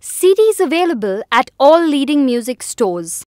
CDs available at all leading music stores.